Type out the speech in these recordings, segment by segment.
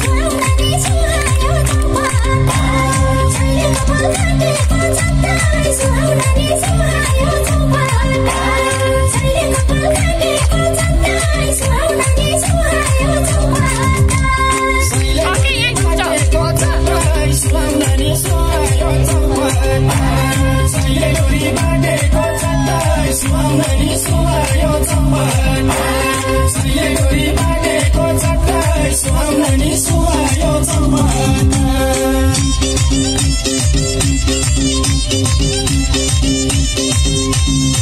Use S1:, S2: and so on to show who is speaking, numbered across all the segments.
S1: स्वान निस्वायो ताँ पाँ शैने कमाता रर्ची पाँ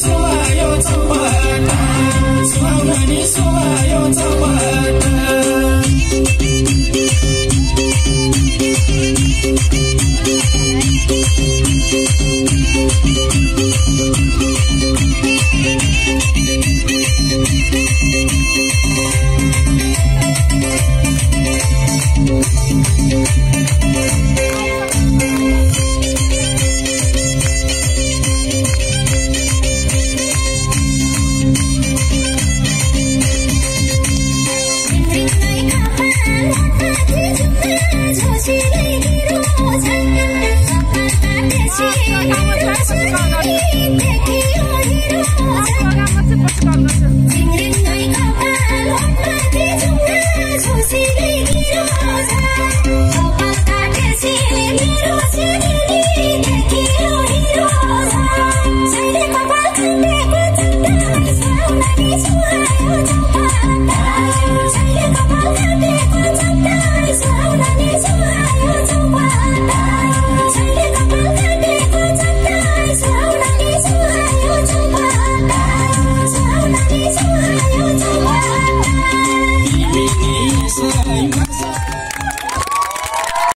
S2: सेवा यो चौबाट सुहाउने सेवा यो Thank you.
S1: चलेगी